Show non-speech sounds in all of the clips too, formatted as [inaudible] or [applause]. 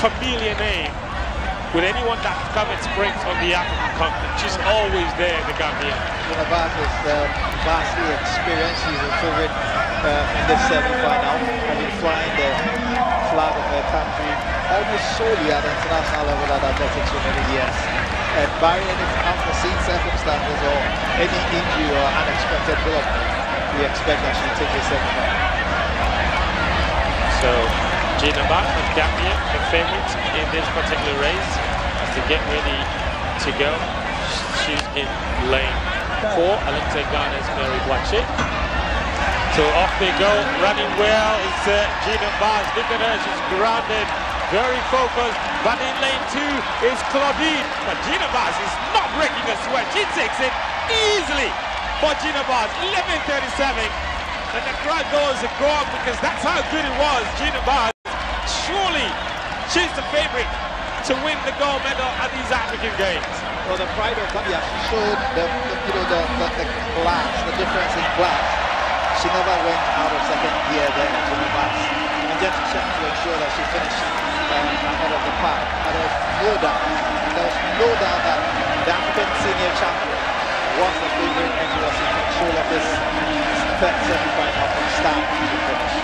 familiar name with anyone that covers sprints on the African continent. She's always there in the Gambia. Gina Bass is uh, vastly experienced. She's a favorite uh, in this semi-final, having flying the flag of her country almost solely at international level at athletics for many years. And barring any unforeseen circumstances or any injury or unexpected development, we expect that she'll take the semi-final. So Gina Bass of Gambia, the favorite in this particular race, to get ready to go. She's in lane four. Alexei Ghana's Mary Boakye. So off they go, running well is uh, Gina Bass. Look at her, she's grounded, very focused. But in lane two is Claudine. But Gina Bass is not breaking a sweat. She takes it easily for Gina Bass. 11.37. And the crowd goes go up because that's how good it was. Gina Bass, surely she's the favorite to win the gold medal at these African Games. Well, the pride of Gambia showed the, the you know the, the, the class, the difference in class. She never went out of second gear there to the bus. And just to check to ensure that she finished uh, ahead of the pack. And there was no doubt, there was no doubt that the African senior champion was the favorite and was in control of this third semi-final from start finish.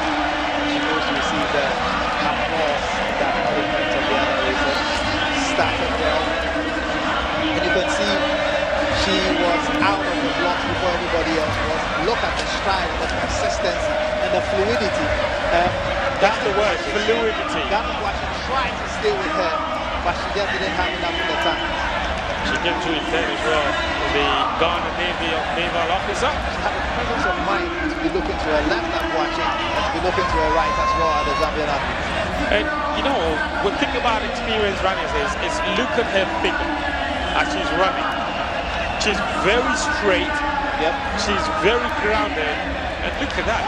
She goes to receive the applause that other points of the other racers And you can see she was out of the blocks before anybody else was. Look at the stride, the consistency, and the fluidity. Um, That's the word, fluidity. Ghana was trying to stay with her, but she just didn't have enough of the time. She came to intern as well, the Ghana Navy naval officer. She had the presence of mind to be looking to her left and watching, and to be looking to her right as well at the Zambian athletes. And you know, when think about experienced runners is, is look at her figure as she's running. She's very straight. Yep. She's very grounded. And look at that,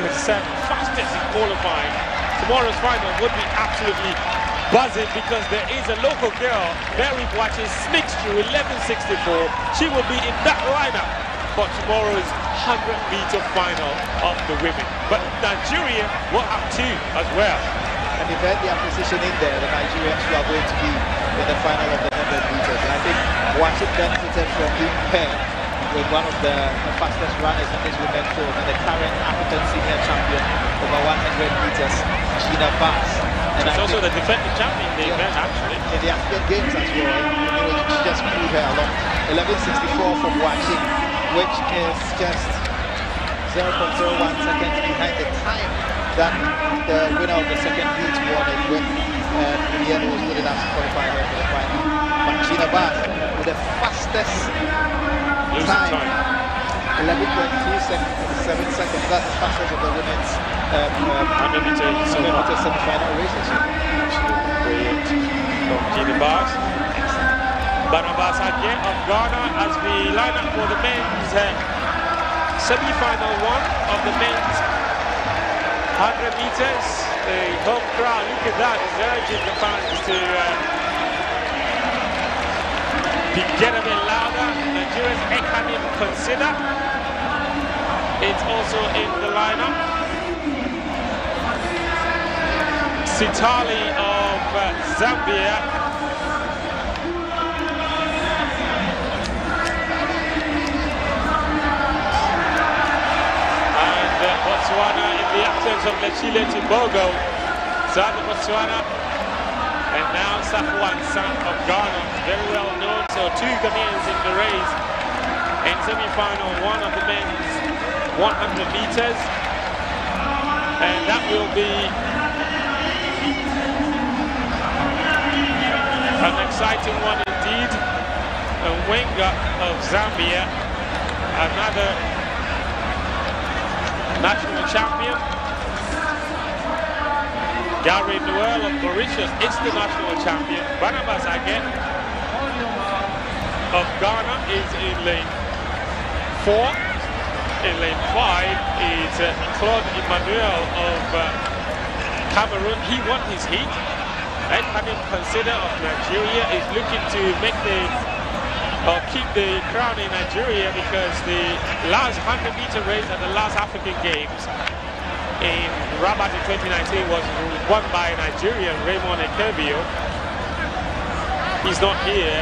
11.37, fastest in qualifying. Tomorrow's final would be absolutely buzzing because there is a local girl, Mary Boakye, sneaks through 11.64. She will be in that lineup for tomorrow's 100 meter final of the women. But Nigeria will have two as well. And if they their position in there, the Nigerians who are going to be in the final of the 100 meters. And I think Watson benefited from being paired with one of the, the fastest runners in this women's field and the current African senior champion over 100 meters, Gina Bass. And She's I also the defending champion in the Yeah. event, actually. in the African Games as well, you know, she just pulled her along. 11.64 from Watching, which is just 0.01 seconds behind the time that the winner of the second heat won it with. And in the end, it was good enough to qualify her for the final. But Gina Bass with the fastest time, time. 11.3 seconds, 7 seconds. That's the fastest of the women's um, um, 100 meter 100 so far. meter semi-final races. Brilliant from Gina Bars. Barnabas Adye of Ghana as we line up for the men's uh, semi-final one of the men's 100 meters. The home crowd, look at that, is urging the fans to uh, get a bit louder. Nigeria's Ekanem consider. It's also in the lineup. Sitali of uh, Zambia. And uh, Botswana of Letsile Tebogo. Zanu Botswana. And now Safwan San of Ghana. Very well known. So two Ghanaians in the race. In semi-final one of the men's 100 meters. And that will be an exciting one indeed. And Wenga of Zambia, another national champion. Gary Noel of Mauritius is the national champion. Barnabas again of Ghana is in lane four. In lane five is uh, Claude Emmanuel of uh, Cameroon. He won his heat. Ed Hanim Consider of Nigeria is looking to make the or keep the crown in Nigeria because the last 100 meter race at the last African Games in Rabat in 2019 was won by Nigerian Raymond Ekevwo. He's not here.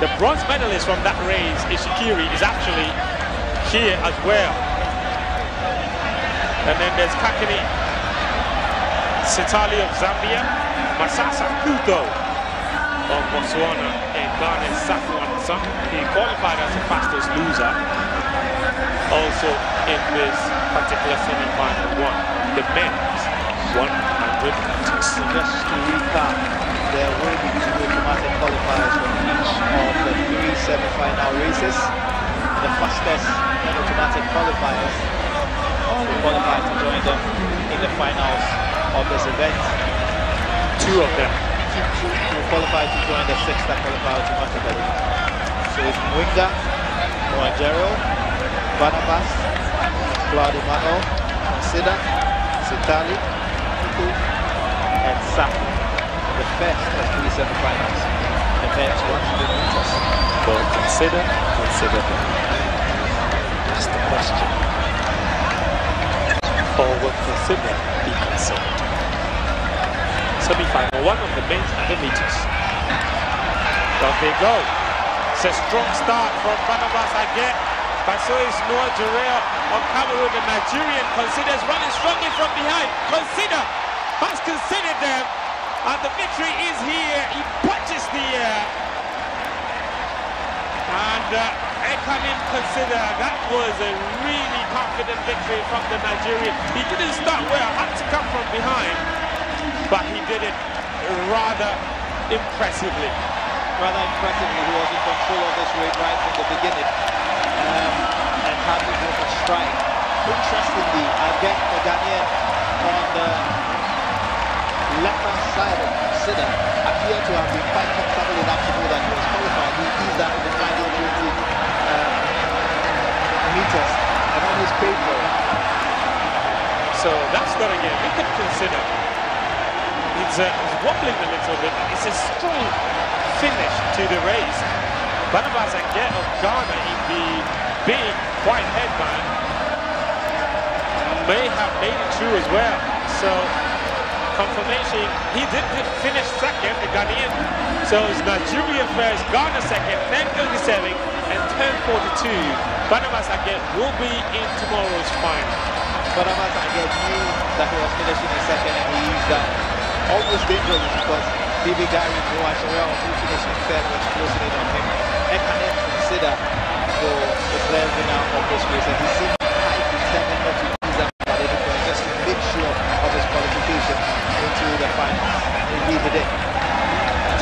The bronze medalist from that race, Itsekiri, is actually here as well. And then there's Kakini Sitali of Zambia, Masasa Kuto of Botswana, and Ghana's Safu Ansan. He qualified as the fastest loser also in this particular semi-final one, the men's 100 meters. So just to recap, there will be two automatic qualifiers from each of the three semi-final races. The fastest automatic qualifiers will qualify to join them in the finals of this event. Two of them. will qualify to join the six that qualify automatically. So it's Mwinga, Moajero, Barnabas, Claudio Manuel, Consider, Kuku, and Saku. The first of three semi-finals. The men's 100 meters. Well, consider, consider them. That's the question. Or will consider be considered? Semi-final one of the men's 100 meters. Down they go. It's a strong start from Barnabas again. But so is Noah Jarrell of Cameroon. The Nigerian considers running strongly from behind. Consider has considered them. And the victory is here. He punches the air. And uh, Ekanem consider that was a really confident victory from the Nigerian. He didn't start well, had to come from behind. But he did it rather impressively. Rather impressively, he was in control of this race right from the beginning um, and had to go for strike. Interestingly, again, the Ghanaian on the left-hand side of Consider appeared to have been quite comfortable enough to know that he was qualified. He is that in the final 20 um, meters and paid for it. So that's not again. We could consider. He's, uh, he's wobbling a little bit. It's a strong finish to the race. Barnabas Anguet of Ghana in the big white headband may have made it through as well. So confirmation, he did finish second, the Ghanaian. So it's Nigeria first, Ghana second, 10.37 and 10.42. Barnabas Anguet will be in tomorrow's final. Barnabas Anguet knew that he was finishing in second and he used that almost dangerous because Bibi Gary Noah Sherrill, who finished in third, was closing in on him. Ekanem consider for the clear winner of this race and he seemed quite determined not to use that just to make sure of his qualification into the final. Indeed he did.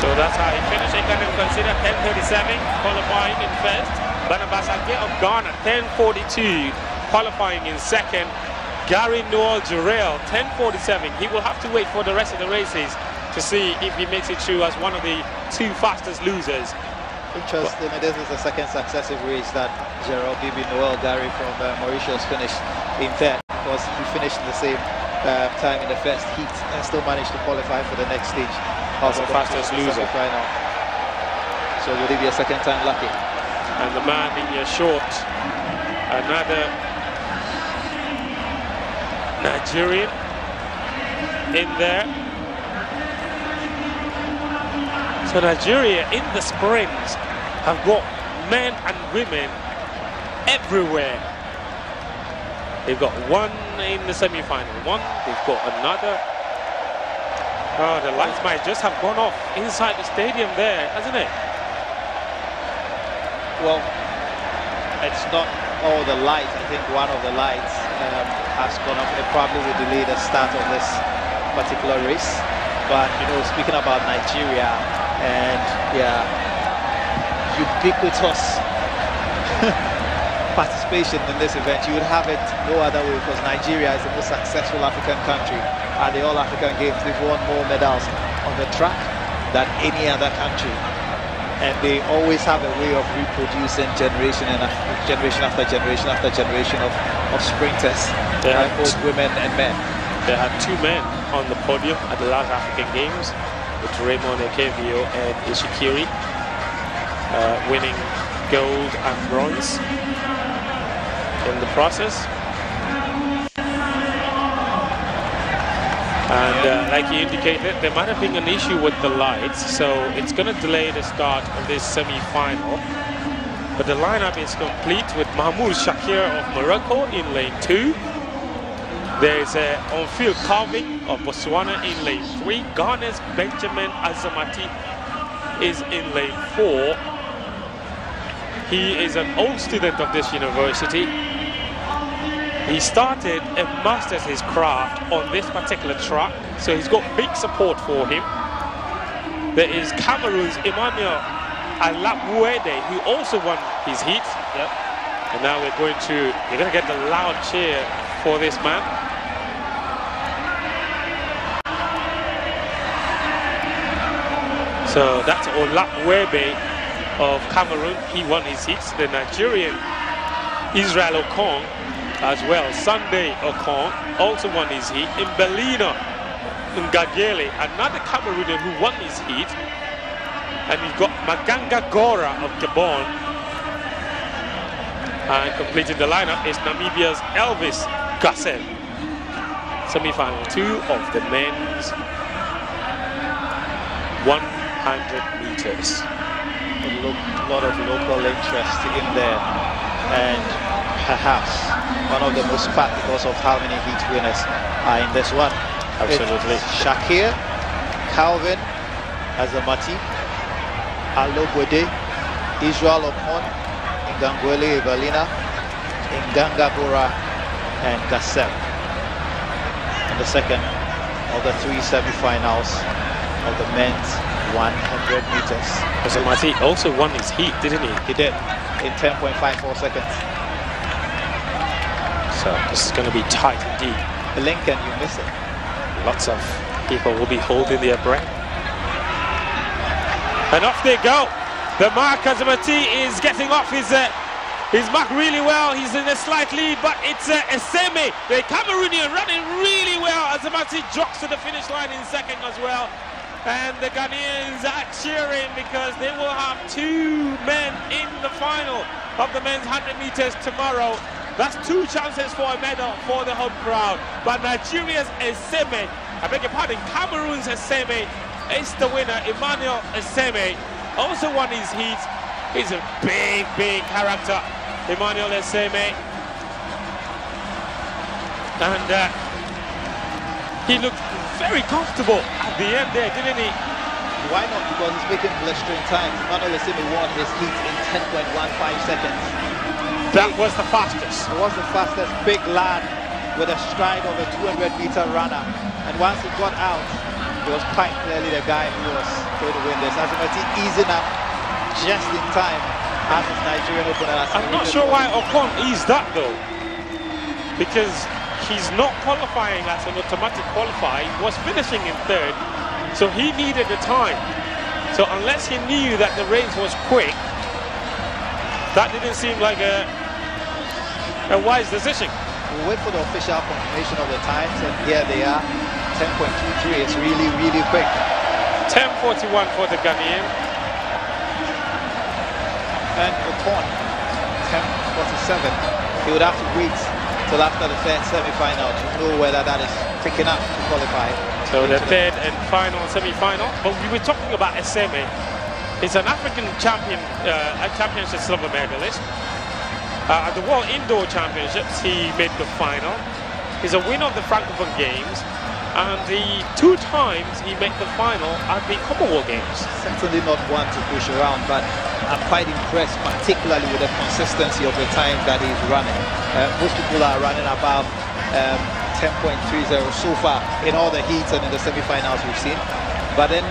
So that's how he finished. Ekanem consider 10.37 qualifying in first. Barnabas Anguet of Ghana 10.42 qualifying in second. Gary Noel Jarrell 10.47. He will have to wait for the rest of the races to see if he makes it through as one of the two fastest losers Interesting. This is the second successive race that Gerald Bibi Noel Gary from uh, Mauritius finished in third because he finished the same uh, time in the first heat and still managed to qualify for the next stage of the fastest loser final. So will he be a second time lucky? And the man in your short, another Nigerian in there. So Nigeria in the sprints have got men and women everywhere. They've got one in the semi-final, one, they've got another. Oh, the lights might just have gone off inside the stadium there, hasn't it? Well, it's not all the lights. I think one of the lights um, has gone off. It probably will delay the start of this particular race. But, you know, speaking about Nigeria, and yeah, ubiquitous [laughs] participation in this event. You would have it no other way because Nigeria is the most successful African country at the All African Games. They've won more medals on the track than any other country. And they always have a way of reproducing generation and generation after generation after generation of, of sprinters, both women and men. They had two men on the podium at the last African Games with Raymond Ekevwo and Itsekiri uh, winning gold and bronze in the process. And uh, like you indicated, there might have been an issue with the lights, so it's going to delay the start of this semi-final. But the lineup is complete with Mahmoud Shakir of Morocco in lane two. There is a on-field carving of Botswana in lane three. Ghana's Benjamin Azamati is in lane four. He is an old student of this university. He started and mastered his craft on this particular track, so he's got big support for him. There is Cameroon's Emmanuel Alapwede, who also won his heat. Yep. And now we're going to, you're going to get the loud cheer for this man. So that's Olapwebe of Cameroon. He won his heats. The Nigerian Israel Okon as well. Sunday Okon also won his heat. In Belina Ngagele, another Cameroonian who won his heat. And you've got Maganga Gora of Gabon. And completing the lineup is Namibia's Elvis Gassel. Semi-final two of the men's 100 meters. A lot of local interest in there. And perhaps one of the most packed because of how many heat winners are in this one. Absolutely. It's Shakir, Calvin, Azamati, Alobode, Israel Okon, Ngangwele Evalina, Nganga Gora, and Gassel. And the second of the three semi-finals of the men's 100 meters. Azamati also won his heat, didn't he? He did in 10.54 seconds. So this is going to be tight indeed. Lincoln, you miss it. Lots of people will be holding their breath. And off they go. The mark Azamati is getting off his uh, his mark really well. He's in a slight lead, but it's uh, Eseme, the Cameroonian, running really well. Azamati jogs to the finish line in second as well. And the Ghanaians are cheering because they will have two men in the final of the men's 100 meters tomorrow. That's two chances for a medal for the home crowd. But Nigeria's Eseme, I beg your pardon, Cameroon's Eseme is the winner. Emmanuel Eseme also won his heat. He's a big, big character, Emmanuel Eseme. And uh, he looked very comfortable at the end there, didn't he? Why not? Because he's making blistering times. Manuel Eseme won his heat in 10.15 seconds. That was the fastest. He was the fastest big lad with a stride of a 200 meter runner. And once he got out, it was quite clearly the guy who was going to win this. Azamati easing up just in time as his Nigerian opponent. I'm not sure why Okon eased that though. Because he's not qualifying as an automatic qualifier. He was finishing in third. So he needed the time. So unless he knew that the race was quick, that didn't seem like a, a wise decision. We'll wait for the official confirmation of the times, and here they are. 10.23 is really, really quick. 10.41 for the Ghanaian. And Okon, 10.47. He would have to wait till after the third semi-final to know whether that is picking up to qualify. So the third and final semi-final. But we were talking about Eseme. He's an African champion, uh, a championship silver medalist. Uh, at the World Indoor Championships, he made the final. He's a winner of the Francophone Games. And the two times he made the final at the Commonwealth Games. Certainly not one to push around, but I'm quite impressed, particularly with the consistency of the times that he's running. Uh, most people are running above um, 10.30 so far in all the heats and in the semi-finals we've seen. But then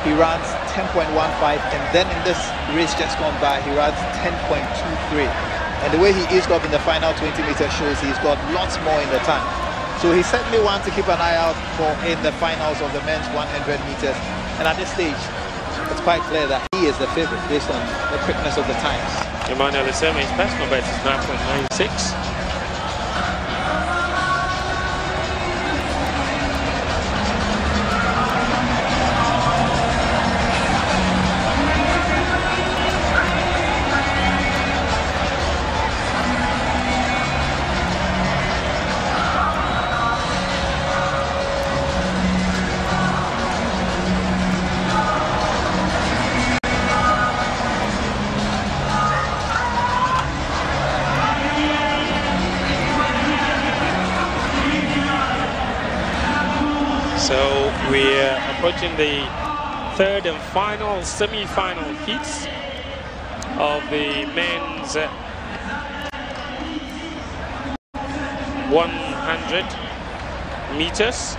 he runs 10.15 and then in this race just gone by he runs 10.23 and the way he eased up in the final 20 meters shows he's got lots more in the tank. So he's certainly one to keep an eye out for in the finals of the men's 100 meters. And at this stage, it's quite clear that he is the favorite based on the quickness of the times. Emmanuel Eseme's personal best is 9.96. third and final semi-final heats of the men's 100 meters.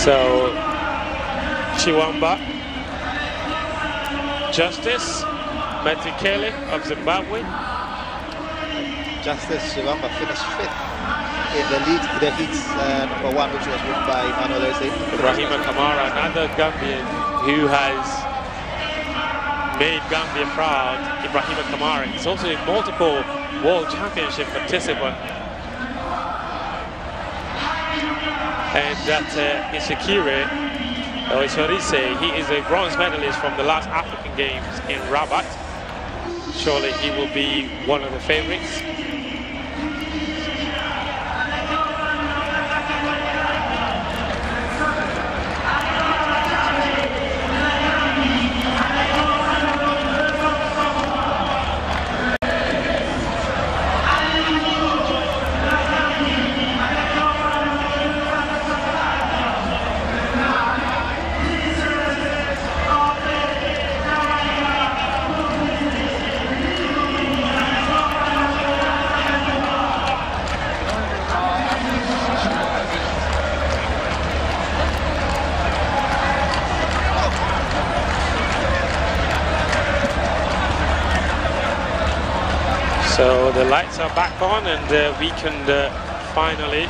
So Chiwamba, Justice, Matikele of Zimbabwe. Justice Chiwamba finished fifth in the lead, the heats uh, number one, which was won by Emmanuel Eze. Ibrahima Kamara, another Gambian who has made Gambia proud. Ibrahima Kamara He's also a multiple world championship participant. And that uh, Oh, or Usheoritse, he is a bronze medalist from the last African Games in Rabat. Surely he will be one of the favorites. So the lights are back on and uh, we can uh, finally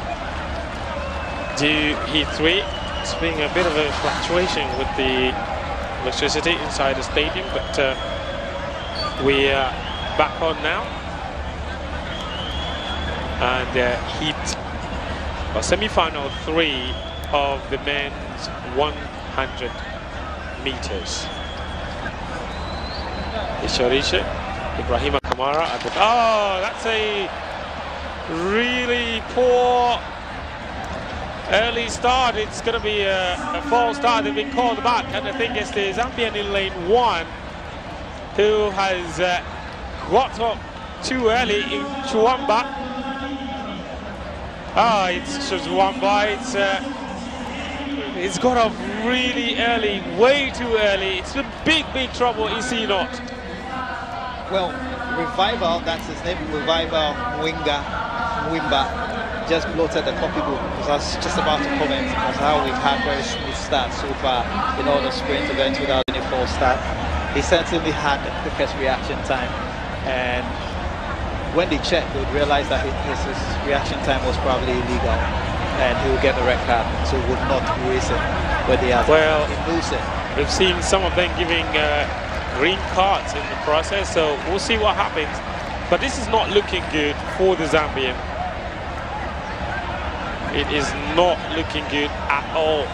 do heat three. It's been a bit of a fluctuation with the electricity inside the stadium, but uh, we are back on now. And uh, heat, or semi-final three of the men's 100 meters. Usheoritse, Ibrahima Kamara oh, that's a really poor early start. It's going to be a, a false start. They've been called back, and I think it's the Zambian in lane one who has uh, got up too early in Chuamba. Ah, it's Chuamba. It's uh, it's got off really early, way too early. It's a big, big trouble. Is he not? Well, Revival, that's his name, Revival Mwinga Mwimba, just bloated the copybook because I was just about to comment on how we've had very smooth start so far in all the sprint events without any false start. He certainly had the quickest reaction time and when they checked, they would realize that his, his reaction time was probably illegal and he would get the red card, so would not race it. But they have Well, it. We've seen some of them giving uh, green cards in the process, so we'll see what happens. But this is not looking good for the Zambian. It is not looking good at all.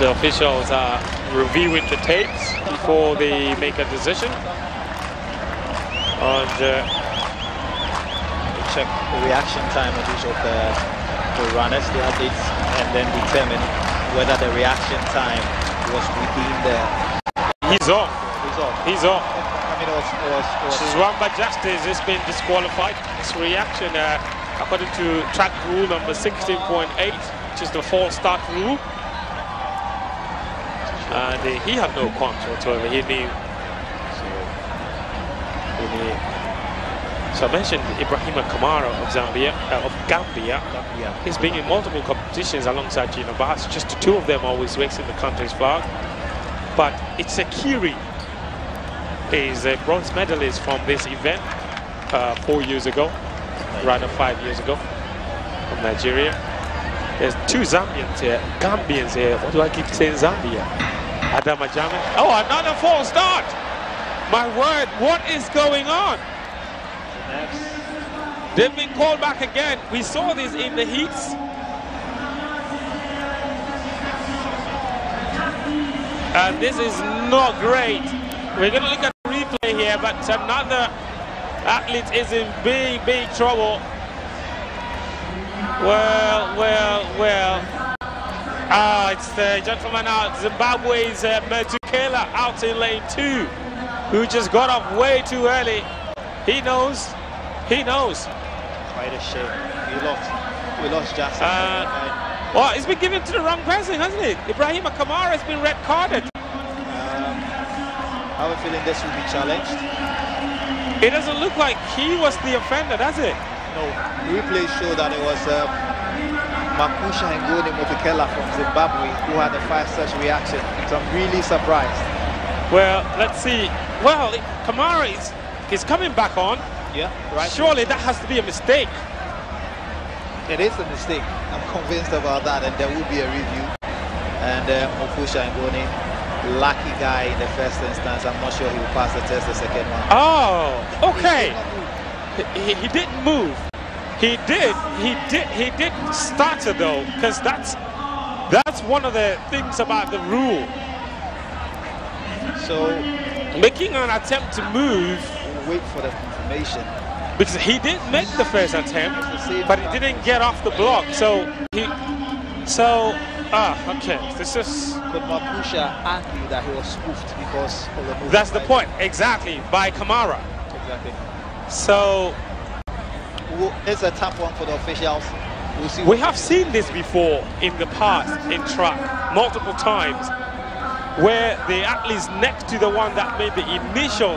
The officials are reviewing the tapes before they make a decision. And uh, check the reaction time of each of the, the runners, the athletes, and then determine whether the reaction time was within the he's off. result. He's off. I mean, it was, it was, it was Shizwamba Justice has been disqualified. This reaction, uh, according to track rule number 16.8, which is the false start rule. And uh, he had no qualms whatsoever. He knew. So, he knew. So I mentioned Ibrahima Kamara of Zambia, uh, of Gambia. yeah. He's been in multiple competitions alongside Gino Bass. Just the two of them always racing the country's flag. But it's Akiri is a bronze medalist from this event uh, four years ago, rather five years ago, from Nigeria. There's two Zambians here, Gambians here. What do I keep saying Zambia? Adama Jammeh. Oh, another false start! My word, what is going on? They've been called back again. We saw this in the heats. And this is not great. We're going to look at the replay here, but another athlete is in big, big trouble. Well, well, well. Ah, it's the gentleman out, Zimbabwe's uh, out in lane two, who just got off way too early. He knows, he knows. Quite a shame. We lost. We lost Jackson. Uh, well, it's been given to the wrong person, hasn't it? Ibrahim Kamara has been red carded. Um, I have a feeling this will be challenged. It doesn't look like he was the offender, does it? No, replays show that it was um, Makusha Ngoni Motekela from Zimbabwe who had a fastest reaction. So I'm really surprised. Well, let's see. Well, Kamara is, is coming back on. Yeah, right. Surely that has to be a mistake. It is a mistake. I'm convinced about that, and there will be a review. And uh, Makusha Ngoni, lucky guy in the first instance. I'm not sure he will pass the test the second one. Oh, okay. He, he didn't move. He did. He did. He did stutter though, because that's that's one of the things about the rule. So making an attempt to move. Wait for the confirmation. Because he did make the first attempt, but he didn't get off the block. So he. So ah, okay. This is. Could Makusha argue that he was spoofed because of the move? That's the point. Exactly by Kamara. Exactly. So it's a tough one for the officials. We'll we have seen this before in the past in track multiple times where the athletes next to the one that made the initial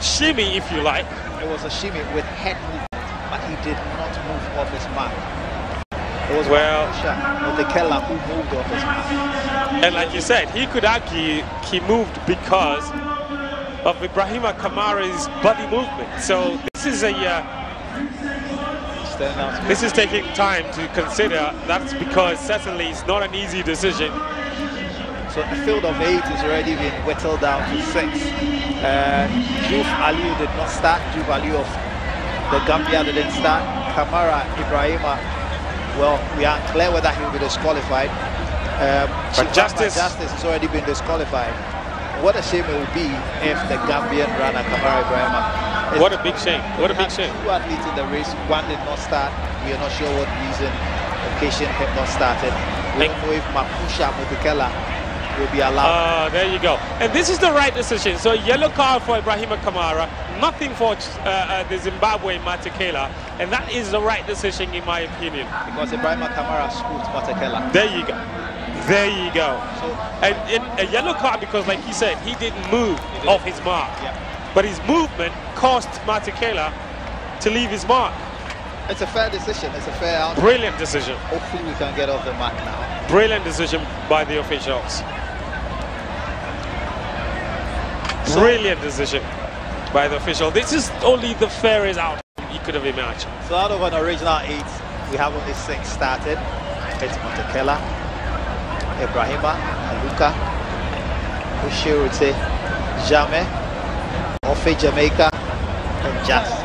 shimmy, if you like. It was a shimmy with head movement, but he did not move off his mark. It was well, the Keller who moved off his mark. And like you said, he could argue he moved because of Ibrahima Kamara's body movement. So this is a uh, this is taking time to consider. That's because certainly it's not an easy decision. So a field of eight has already been whittled down to six. Uh, Juf Aliu did not start. Juf Aliu of the Gambia didn't start. Kamara Ibrahima, well, we aren't clear whether he will be disqualified. Um, but Justice, Justice has already been disqualified. What a shame it would be if the Gambian runner Kamara Ibrahima what a big shame. What a big shame. Two athletes in the race. One did not start. We are not sure what reason, occasion have not started. We don't know if Makusha Motekela will be allowed. Uh, there you go. And this is the right decision. So yellow card for Ibrahima Kamara, nothing for uh, uh, the Zimbabwe Masekela, and that is the right decision in my opinion. Because Ibrahima Kamara scooped Masekela. There you go. There you go. So, and, and, a yellow card because, like he said, he didn't move he didn't. off his mark. Yeah. But his movement cost Masekela to leave his mark. It's a fair decision. It's a fair outcome. Brilliant decision. Hopefully we can get off the mark now. Brilliant decision by the officials. Brilliant decision by the official. This is only the fairest out you could have imagined. So out of an original eight, we have only six started. It's Motekela, Ibrahima, Aluka, Ushirute, Jammeh, Ofe Jamaica and Just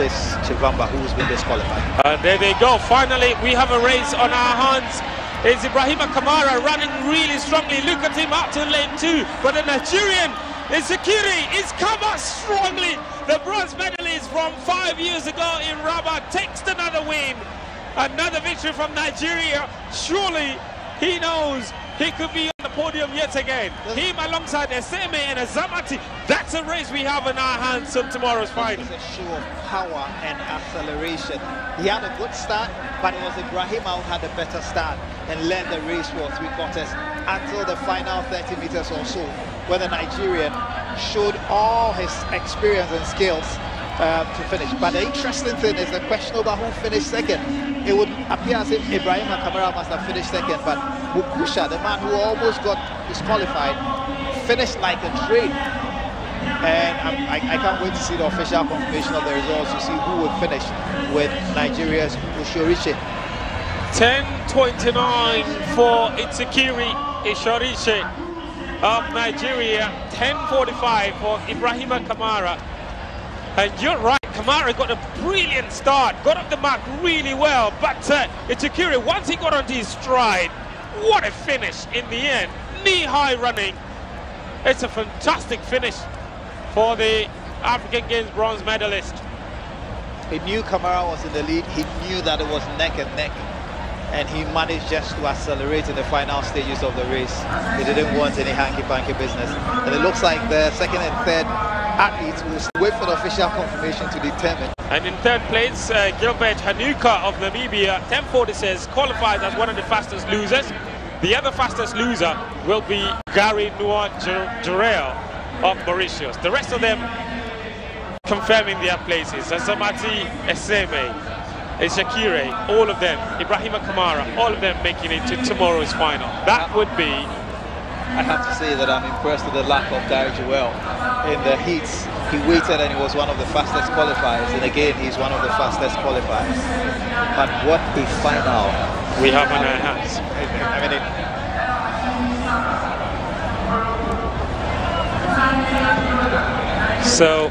this Chivamba who's been disqualified. And there they go. Finally, we have a race on our hands. It's Ibrahima Kamara running really strongly. Look at him out to lane two. But the Nigerian Itsekiri is out strongly. The bronze medalist from five years ago in Rabat takes another win. Another victory from Nigeria. Surely he knows he could be on the podium yet again. Him alongside Eseme and Azamati. That's a race we have in our hands on tomorrow's final. It's a show of power and acceleration. He had a good start, but it was Ibrahima who had a better start and led the race for three quarters until the final 30 meters or so, where the Nigerian showed all his experience and skills um, to finish. But the interesting thing is the question over who finished second. It would appear as if Ibrahim Kamara must have finished second, but Bukusha, the man who almost got disqualified, finished like a train. And I, I can't wait to see the official confirmation of the results to see who would finish with Nigeria's Usheoritse. 10.29 for Itsekiri Usheoritse of Nigeria, 10.45 for Ibrahima Kamara. And you're right, Kamara got a brilliant start, got up the mark really well, but uh, Itsekiri, once he got onto his stride, what a finish in the end. Knee-high running. It's a fantastic finish for the African Games bronze medalist. He knew Kamara was in the lead. He knew that it was neck and neck. And he managed just to accelerate in the final stages of the race. He didn't want any hanky-panky business. And it looks like the second and third athletes will wait for the official confirmation to determine. And in third place, uh, Gilbert Hainuca of Namibia, 1046, qualifies as one of the fastest losers. The other fastest loser will be Gary Noah Jarrell of Mauritius. The rest of them confirming their places. Azamati Eseme, Shakire, all of them, Ibrahima Kamara, all of them making it to tomorrow's final. That would be... I have to say that I'm impressed with the lack of Gary Joel in the heats. He waited and he was one of the fastest qualifiers. And again, he's one of the fastest qualifiers. But what a final. We have on our hands. I mean, it, So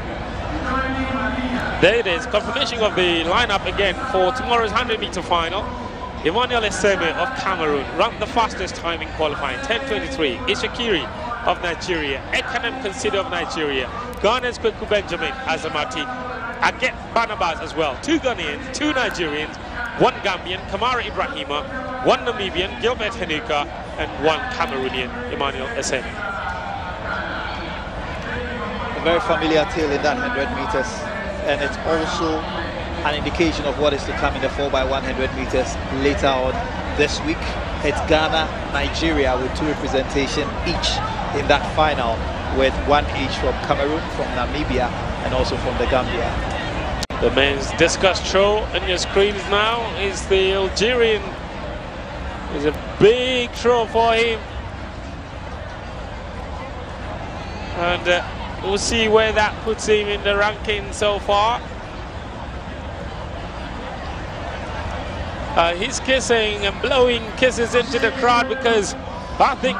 there it is, confirmation of the lineup again for tomorrow's 100 meter final. Emmanuel Eseme of Cameroon ran the fastest time in qualifying, 10.23. Itsekiri of Nigeria, Ekanem Consider of Nigeria, Ghana's Kweku Benjamin Azamati, Aget Barnabas as well. Two Ghanaians, two Nigerians, one Gambian, Kamara Ibrahima, one Namibian, Gilbert Hainuca, and one Cameroonian, Emmanuel Eseme. A very familiar tale in that 100 meters, and it's also an indication of what is to come in the 4x100 meters later on this week. It's Ghana, Nigeria with two representation each in that final with one each from Cameroon, from Namibia and also from the Gambia. The men's discus throw on your screens now is the Algerian. It's a big throw for him. And uh, we'll see where that puts him in the ranking so far. Uh, he's kissing and blowing kisses into the crowd because I think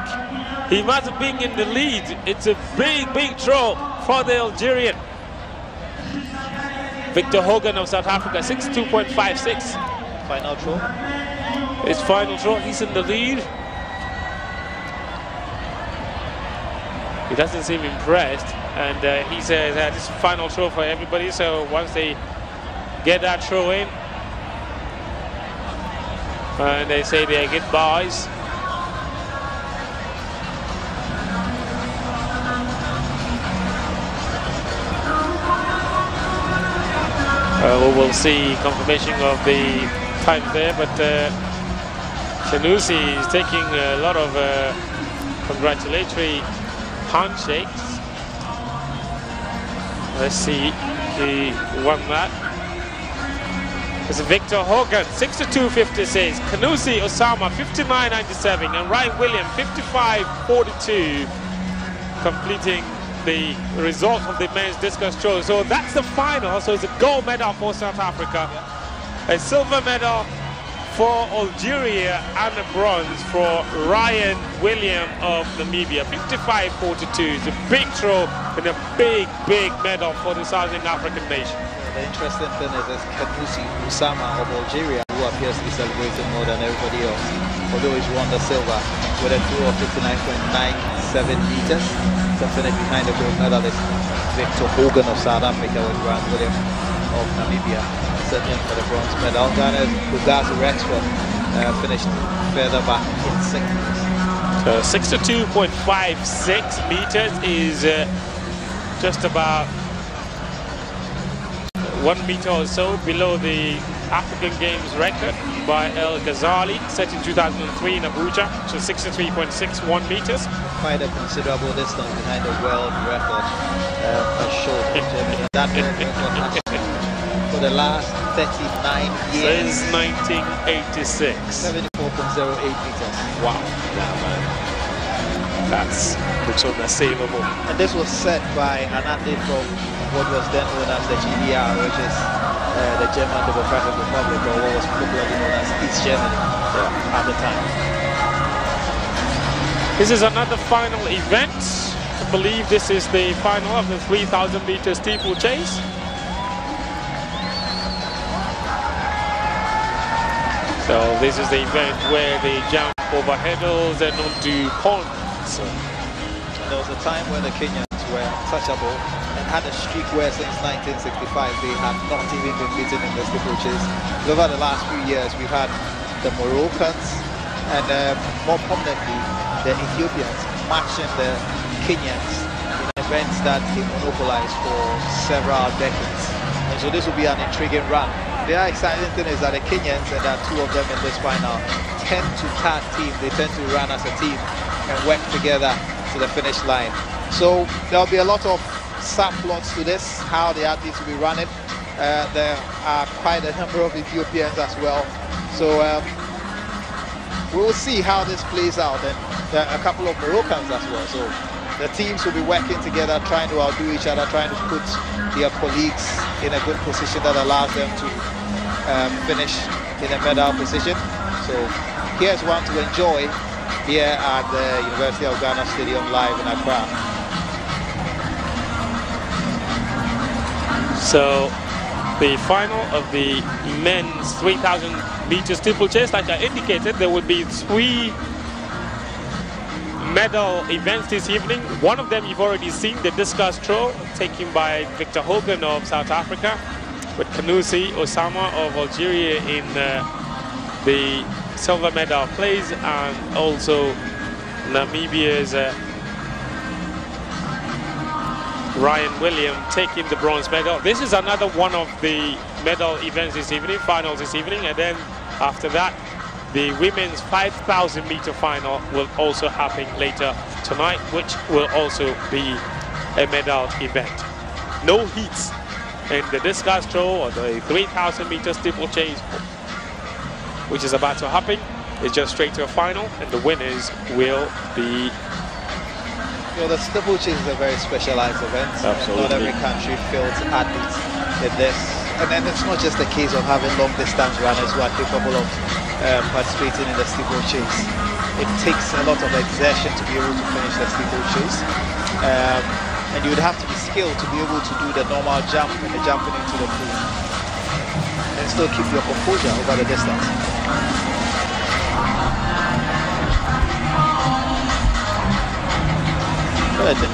he must have been in the lead. It's a big, big throw for the Algerian. Victor Hogan of South Africa, 62.56. Final throw. His final throw, he's in the lead. He doesn't seem impressed. And uh, he says uh, this final throw for everybody. So once they get that throw in, and they say their goodbyes. Uh, we will see confirmation of the time there, but uh, is taking a lot of uh, congratulatory handshakes. Let's see, he won that. It's Victor Hogan, 62.56, Khennoussi Oussama, 59.97, and Ryan William, 55.42, completing the result of the men's discus throw. So that's the final. So it's a gold medal for South Africa, a silver medal for Algeria, and a bronze for Ryan William of Namibia. 55-42. It's a big throw and a big, big medal for the Southern African nation. The interesting thing is this Khennoussi Oussama of Algeria, who appears to be celebrating more than everybody else, although he's won the silver with a throw of 59.97 meters to finish behind the gold medalist Victor Hogan of South Africa with Ryan William of Namibia sitting for the bronze medal. Ghana's Bugazi Rexford uh, finished further back in sixth. So 62.56 meters is uh, just about one meter or so below the African Games record by El Ghazali, set in 2003 in Abuja, so 63.61 meters. Quite a considerable distance behind the world record uh, as [laughs] shown that [laughs] record for the last 39 years. Since 1986. 74.08 meters. Wow. Yeah, man. That's looks unassailable. And this was set by an athlete from what was then known as the GDR, which is uh, the German Democratic Republic, or what was popularly known as East Germany yeah. at the time. This is another final event. I believe this is the final of the 3,000 meter steeplechase. So this is the event where they jump over hurdles and onto ponds. There was a time when the Kenyans were untouchable and had a streak where since 1965 they had not even been beaten in the steeplechase. Over the last few years, we've had the Moroccans and um, more prominently the Ethiopians matching the Kenyans in events that they monopolized for several decades. And so this will be an intriguing run. The exciting thing is that the Kenyans, and there are two of them in this final, tend to tag team. They tend to run as a team and work together to the finish line. So there'll be a lot of subplots to this, how the athletes will be running. Uh, there are quite a number of Ethiopians as well. So um, we'll see how this plays out. And there are a couple of Moroccans as well. So the teams will be working together, trying to outdo each other, trying to put their colleagues in a good position that allows them to um, finish in a medal position. So here's one to enjoy here at the University of Ghana Stadium live in Accra. So the final of the men's 3,000 meter steeplechase, like I indicated, there will be three medal events this evening. One of them you've already seen, the discus throw, taken by Victor Hogan of South Africa, with Khennoussi Oussama of Algeria in uh, the silver medal place and also Namibia's uh, Ryan William taking the bronze medal. This is another one of the medal events this evening, finals this evening, and then after that, the women's 5,000 meter final will also happen later tonight, which will also be a medal event. No heats in the discus throw or the 3,000 meter steeplechase, which is about to happen. It's just straight to a final, and the winners will be. You know, the steeplechase is a very specialized event. Absolutely. Not every country fields athletes in this. And then it's not just a case of having long distance runners who are capable of um, participating in the steeplechase. It takes a lot of exertion to be able to finish the steeplechase. Um, and you would have to be skilled to be able to do the normal jump and the jumping into the pool. And still keep your composure over the distance. Good.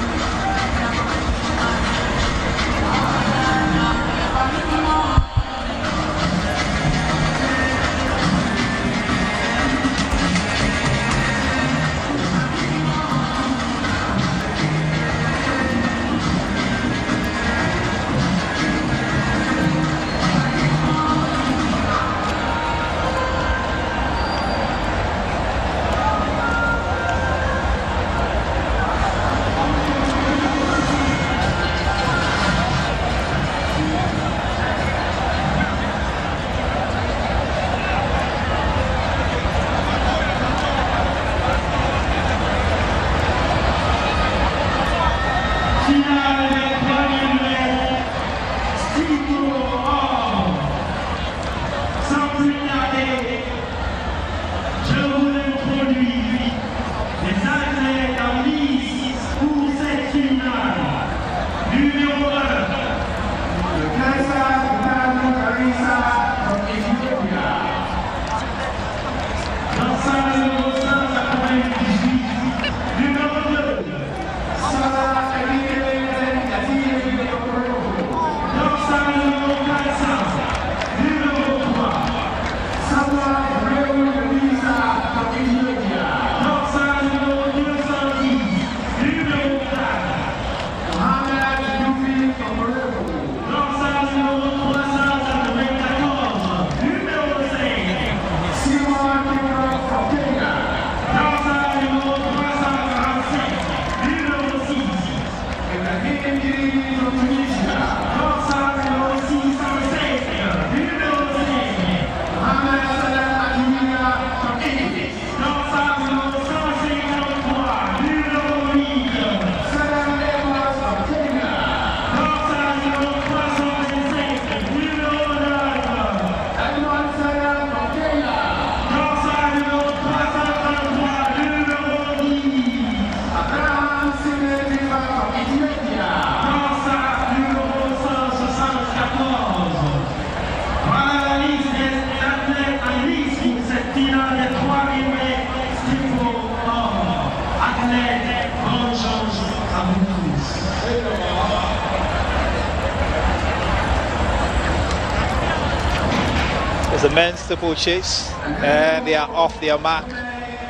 Triple chase, and they are off their mark.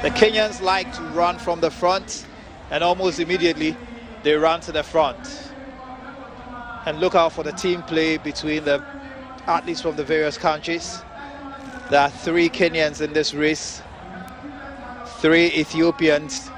The Kenyans like to run from the front, and almost immediately they run to the front. And look out for the team play between the athletes from the various countries. There are three Kenyans in this race, three Ethiopians,